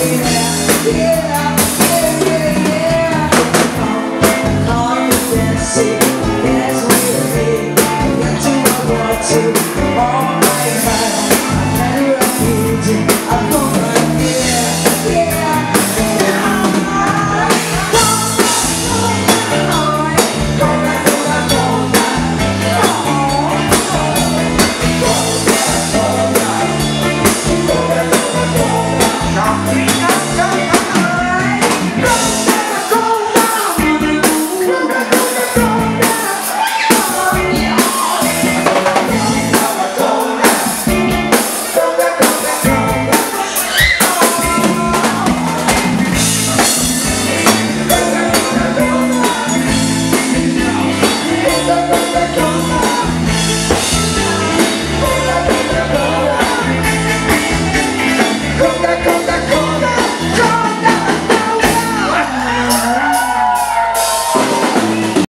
Yeah, yeah.